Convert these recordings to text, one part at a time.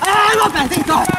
Para, Anel, para.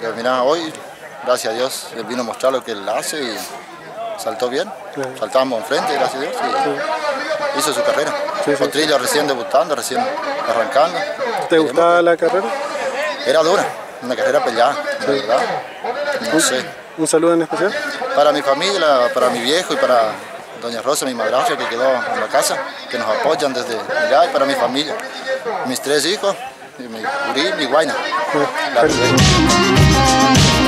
Pero mira, hoy, gracias a Dios, él vino a mostrar lo que él hace y saltó bien. Saltábamos enfrente, gracias a Dios, y hizo su carrera. Potrillo recién debutando, recién arrancando. ¿Te gustaba la carrera? Era dura, una carrera peleada, la verdad. No sé. ¿Un saludo en especial? Para mi familia, para mi viejo y para doña Rosa, mi madrastra que quedó en la casa, que nos apoyan desde allá y para mi familia, mis tres hijos, y mi Uri y mi Guaina. La bebé.